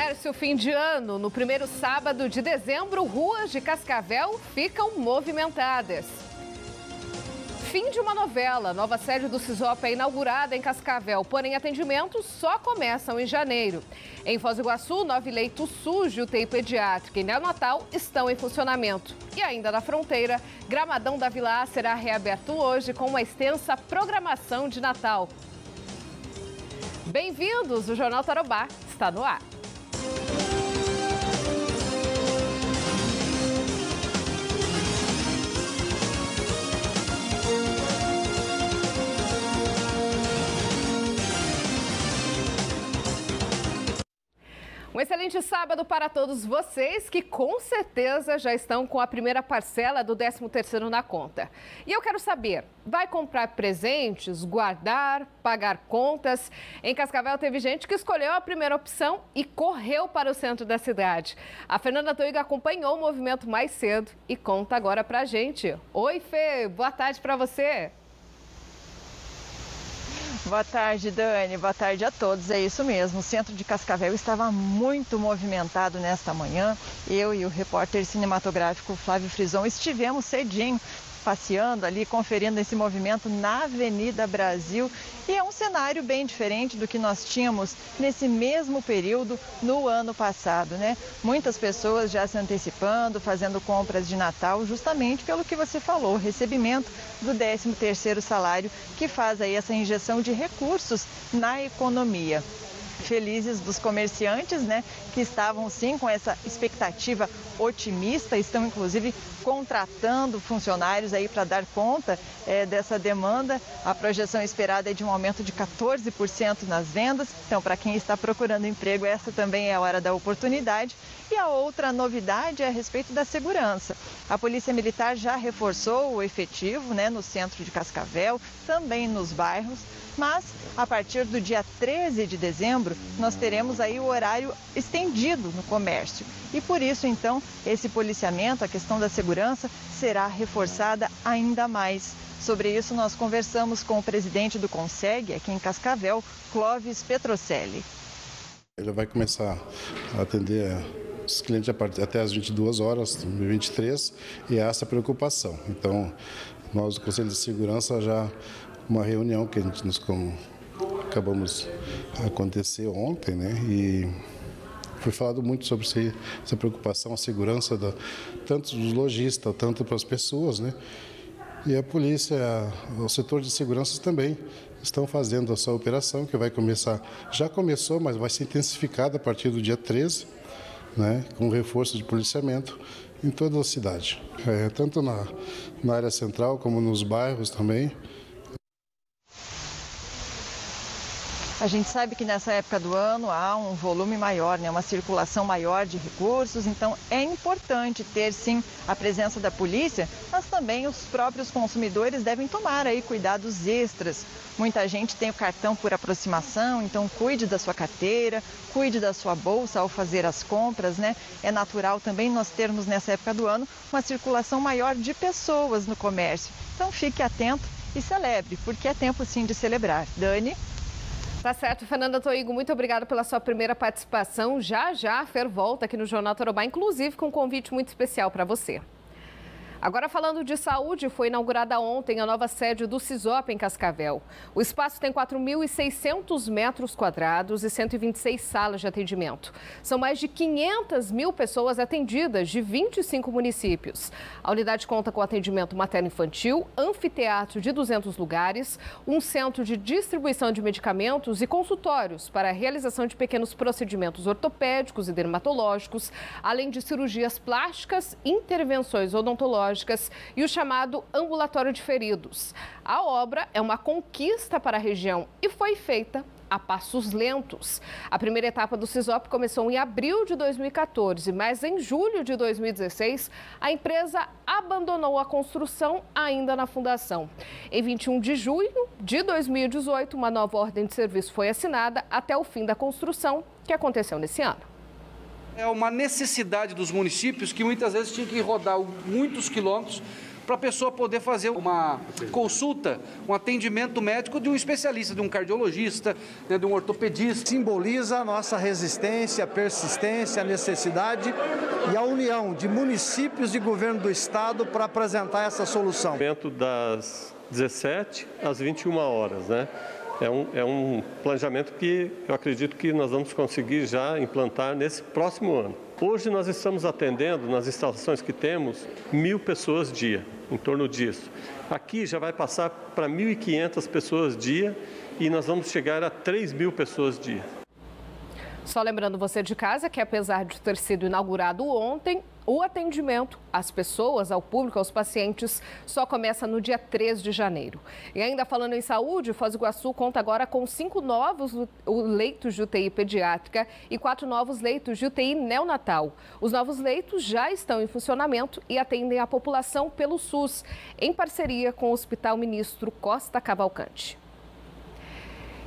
comércio fim de ano. No primeiro sábado de dezembro, ruas de Cascavel ficam movimentadas. Fim de uma novela. Nova sede do CISOP é inaugurada em Cascavel, porém atendimentos só começam em janeiro. Em Foz do Iguaçu, nove leitos SUS de UTI pediátrica e neonatal estão em funcionamento. E ainda na fronteira, Gramadão da Vila será reaberto hoje com uma extensa programação de Natal. Bem-vindos! O Jornal Tarobá está no ar. Um excelente sábado para todos vocês que com certeza já estão com a primeira parcela do 13º na conta. E eu quero saber, vai comprar presentes, guardar, pagar contas? Em Cascavel teve gente que escolheu a primeira opção e correu para o centro da cidade. A Fernanda Toiga acompanhou o movimento mais cedo e conta agora pra gente. Oi, Fê, boa tarde para você. Boa tarde, Dani. Boa tarde a todos. É isso mesmo. O centro de Cascavel estava muito movimentado nesta manhã. Eu e o repórter cinematográfico Flávio Frison estivemos cedinho passeando ali, conferindo esse movimento na Avenida Brasil. E é um cenário bem diferente do que nós tínhamos nesse mesmo período no ano passado, né? Muitas pessoas já se antecipando, fazendo compras de Natal, justamente pelo que você falou, recebimento do 13º salário, que faz aí essa injeção de recursos na economia felizes dos comerciantes, né, que estavam sim com essa expectativa otimista, estão inclusive contratando funcionários aí para dar conta é, dessa demanda. A projeção esperada é de um aumento de 14% nas vendas. Então, para quem está procurando emprego, essa também é a hora da oportunidade. E a outra novidade é a respeito da segurança. A Polícia Militar já reforçou o efetivo né, no centro de Cascavel, também nos bairros mas a partir do dia 13 de dezembro nós teremos aí o horário estendido no comércio. E por isso, então, esse policiamento, a questão da segurança, será reforçada ainda mais. Sobre isso, nós conversamos com o presidente do Conseg, aqui em Cascavel, Clóvis Petrocelli. Ele vai começar a atender os clientes até as 22 horas, 23, e há essa preocupação. Então, nós do Conselho de Segurança já uma reunião que a gente nos com, acabamos acontecer ontem, né? E foi falado muito sobre essa preocupação, a segurança da, tanto dos lojistas, tanto para as pessoas, né? E a polícia, o setor de segurança também estão fazendo essa operação que vai começar, já começou, mas vai ser intensificada a partir do dia 13, né? Com reforço de policiamento em toda a cidade, é, tanto na, na área central como nos bairros também. A gente sabe que nessa época do ano há um volume maior, né, uma circulação maior de recursos, então é importante ter sim a presença da polícia, mas também os próprios consumidores devem tomar aí cuidados extras. Muita gente tem o cartão por aproximação, então cuide da sua carteira, cuide da sua bolsa ao fazer as compras, né? É natural também nós termos nessa época do ano uma circulação maior de pessoas no comércio. Então fique atento e celebre, porque é tempo sim de celebrar. Dani? Tá certo, Fernanda Toigo, muito obrigada pela sua primeira participação. Já já a Fer volta aqui no Jornal Tarobá, inclusive com um convite muito especial para você. Agora falando de saúde, foi inaugurada ontem a nova sede do CISOP em Cascavel. O espaço tem 4.600 metros quadrados e 126 salas de atendimento. São mais de 500 mil pessoas atendidas de 25 municípios. A unidade conta com atendimento materno-infantil, anfiteatro de 200 lugares, um centro de distribuição de medicamentos e consultórios para a realização de pequenos procedimentos ortopédicos e dermatológicos, além de cirurgias plásticas, intervenções odontológicas e o chamado ambulatório de feridos. A obra é uma conquista para a região e foi feita a passos lentos. A primeira etapa do CISOP começou em abril de 2014, mas em julho de 2016, a empresa abandonou a construção ainda na fundação. Em 21 de junho de 2018, uma nova ordem de serviço foi assinada até o fim da construção, que aconteceu nesse ano é uma necessidade dos municípios que muitas vezes tinham que rodar muitos quilômetros para a pessoa poder fazer uma consulta, um atendimento médico de um especialista, de um cardiologista, né, de um ortopedista. Simboliza a nossa resistência, persistência, necessidade e a união de municípios e governo do estado para apresentar essa solução. Dentro das 17 às 21 horas, né? É um, é um planejamento que eu acredito que nós vamos conseguir já implantar nesse próximo ano. Hoje nós estamos atendendo, nas instalações que temos, mil pessoas dia, em torno disso. Aqui já vai passar para 1.500 pessoas dia e nós vamos chegar a 3 mil pessoas dia. Só lembrando você de casa que, apesar de ter sido inaugurado ontem, o atendimento às pessoas, ao público, aos pacientes, só começa no dia 3 de janeiro. E ainda falando em saúde, Foz do Iguaçu conta agora com cinco novos leitos de UTI pediátrica e quatro novos leitos de UTI neonatal. Os novos leitos já estão em funcionamento e atendem a população pelo SUS, em parceria com o Hospital Ministro Costa Cavalcante.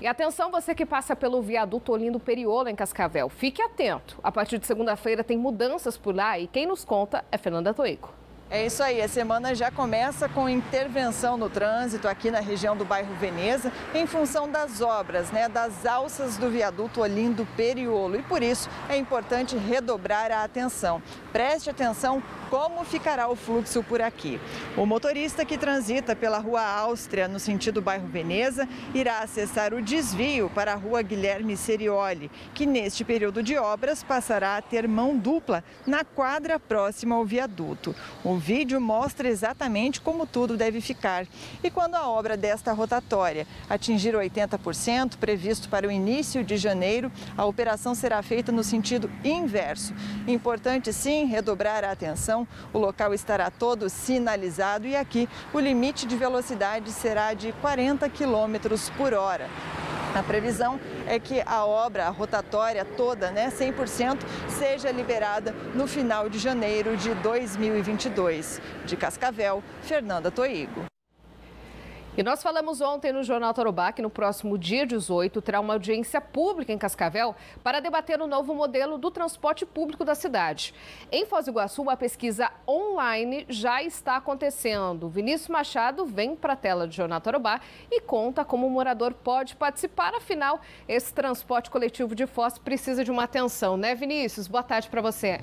E atenção, você que passa pelo viaduto Olindo Periolo, em Cascavel. Fique atento. A partir de segunda-feira tem mudanças por lá e quem nos conta é Fernanda Toico. É isso aí, a semana já começa com intervenção no trânsito aqui na região do bairro Veneza, em função das obras, né, das alças do viaduto Olindo Periolo. E por isso é importante redobrar a atenção. Preste atenção como ficará o fluxo por aqui. O motorista que transita pela Rua Áustria, no sentido bairro Veneza, irá acessar o desvio para a Rua Guilherme Serioli, que neste período de obras passará a ter mão dupla na quadra próxima ao viaduto. O vídeo mostra exatamente como tudo deve ficar. E quando a obra desta rotatória atingir 80%, previsto para o início de janeiro, a operação será feita no sentido inverso. Importante sim redobrar a atenção, o local estará todo sinalizado e aqui o limite de velocidade será de 40 km por hora. A previsão é que a obra rotatória toda, né, 100%, seja liberada no final de janeiro de 2022. De Cascavel, Fernanda Toigo. E nós falamos ontem no Jornal Tarobá que no próximo dia 18 terá uma audiência pública em Cascavel para debater o novo modelo do transporte público da cidade. Em Foz do Iguaçu, uma pesquisa online já está acontecendo. Vinícius Machado vem para a tela do Jornal Tarobá e conta como o morador pode participar. Afinal, esse transporte coletivo de Foz precisa de uma atenção, né, Vinícius? Boa tarde para você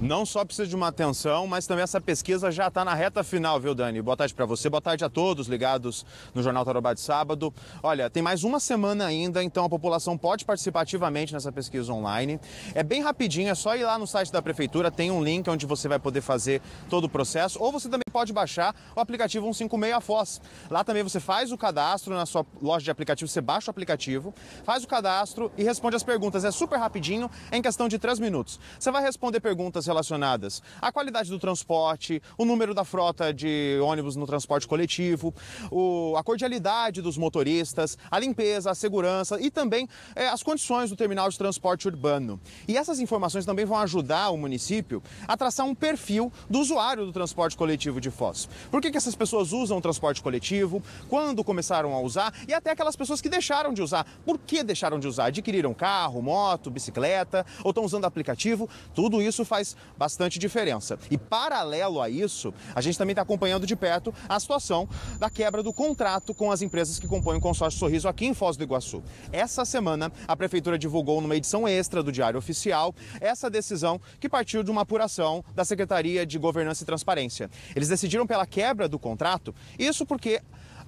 não só precisa de uma atenção, mas também essa pesquisa já está na reta final, viu, Dani? Boa tarde para você, boa tarde a todos ligados no Jornal Tarobá de sábado. Olha, tem mais uma semana ainda, então a população pode participar ativamente nessa pesquisa online. É bem rapidinho, é só ir lá no site da Prefeitura, tem um link onde você vai poder fazer todo o processo, ou você também pode baixar o aplicativo 156 Foz. Lá também você faz o cadastro na sua loja de aplicativo, você baixa o aplicativo, faz o cadastro e responde as perguntas. É super rapidinho, em questão de três minutos. Você vai responder perguntas relacionadas à qualidade do transporte, o número da frota de ônibus no transporte coletivo, o, a cordialidade dos motoristas, a limpeza, a segurança e também é, as condições do terminal de transporte urbano. E essas informações também vão ajudar o município a traçar um perfil do usuário do transporte coletivo de Foz. Por que, que essas pessoas usam o transporte coletivo? Quando começaram a usar? E até aquelas pessoas que deixaram de usar. Por que deixaram de usar? Adquiriram carro, moto, bicicleta ou estão usando aplicativo? Tudo isso faz bastante diferença. E paralelo a isso, a gente também está acompanhando de perto a situação da quebra do contrato com as empresas que compõem o consórcio Sorriso aqui em Foz do Iguaçu. Essa semana, a Prefeitura divulgou numa edição extra do Diário Oficial essa decisão que partiu de uma apuração da Secretaria de Governança e Transparência. Eles decidiram pela quebra do contrato, isso porque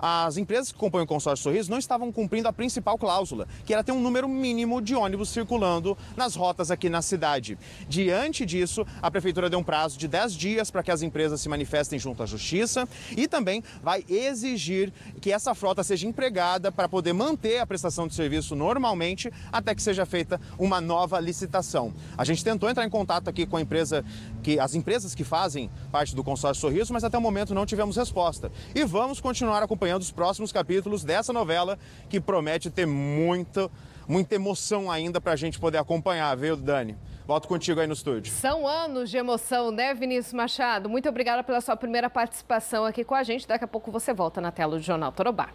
as empresas que compõem o consórcio Sorriso não estavam cumprindo a principal cláusula, que era ter um número mínimo de ônibus circulando nas rotas aqui na cidade. Diante disso, a prefeitura deu um prazo de 10 dias para que as empresas se manifestem junto à justiça e também vai exigir que essa frota seja empregada para poder manter a prestação de serviço normalmente até que seja feita uma nova licitação. A gente tentou entrar em contato aqui com a empresa que as empresas que fazem parte do consórcio Sorriso, mas até o momento não tivemos resposta. E vamos continuar acompanhando os próximos capítulos dessa novela que promete ter muita, muita emoção ainda para a gente poder acompanhar, viu, Dani? Volto contigo aí no estúdio. São anos de emoção, né, Vinícius Machado? Muito obrigada pela sua primeira participação aqui com a gente. Daqui a pouco você volta na tela do Jornal Torobá.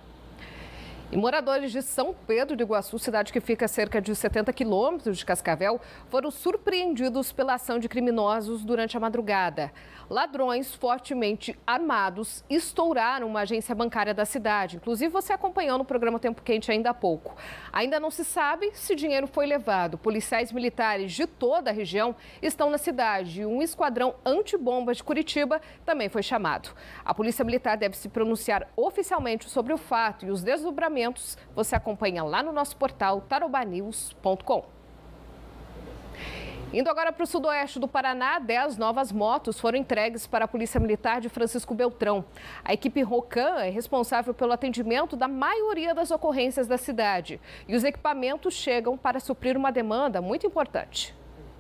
E moradores de São Pedro do Iguaçu, cidade que fica a cerca de 70 quilômetros de Cascavel, foram surpreendidos pela ação de criminosos durante a madrugada. Ladrões fortemente armados estouraram uma agência bancária da cidade. Inclusive, você acompanhou no programa Tempo Quente ainda há pouco. Ainda não se sabe se dinheiro foi levado. Policiais militares de toda a região estão na cidade um esquadrão antibomba de Curitiba também foi chamado. A Polícia Militar deve se pronunciar oficialmente sobre o fato e os desdobramentos você acompanha lá no nosso portal tarobanews.com. Indo agora para o sudoeste do Paraná, 10 novas motos foram entregues para a Polícia Militar de Francisco Beltrão. A equipe Rocan é responsável pelo atendimento da maioria das ocorrências da cidade. E os equipamentos chegam para suprir uma demanda muito importante.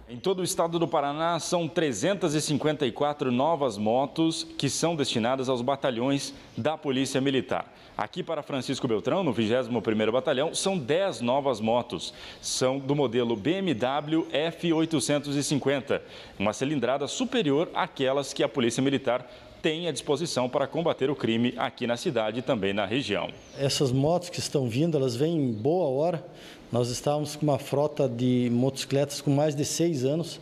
Em todo o estado do Paraná, são 354 novas motos que são destinadas aos batalhões da Polícia Militar. Aqui para Francisco Beltrão, no 21º Batalhão, são 10 novas motos. São do modelo BMW F850, uma cilindrada superior àquelas que a Polícia Militar tem à disposição para combater o crime aqui na cidade e também na região. Essas motos que estão vindo, elas vêm em boa hora nós estávamos com uma frota de motocicletas com mais de seis anos,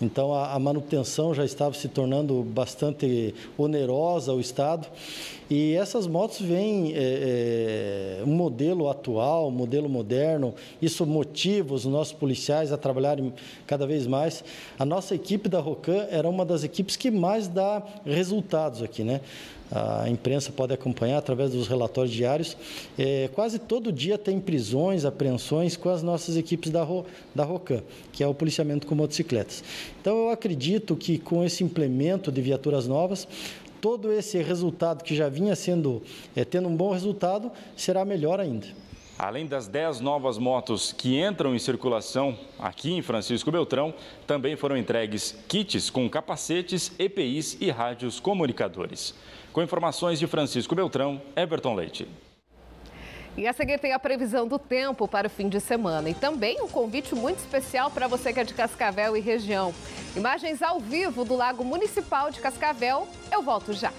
então a, a manutenção já estava se tornando bastante onerosa ao Estado. E essas motos vêm é, é, um modelo atual, modelo moderno. Isso motiva os nossos policiais a trabalharem cada vez mais. A nossa equipe da Rocan era uma das equipes que mais dá resultados aqui, né? A imprensa pode acompanhar através dos relatórios diários. É, quase todo dia tem prisões, apreensões com as nossas equipes da, Ro, da ROCAM, que é o policiamento com motocicletas. Então, eu acredito que com esse implemento de viaturas novas, todo esse resultado que já vinha sendo, é, tendo um bom resultado, será melhor ainda. Além das 10 novas motos que entram em circulação aqui em Francisco Beltrão, também foram entregues kits com capacetes, EPIs e rádios comunicadores. Com informações de Francisco Beltrão, Everton Leite. E a seguir tem a previsão do tempo para o fim de semana e também um convite muito especial para você que é de Cascavel e região. Imagens ao vivo do Lago Municipal de Cascavel. Eu volto já.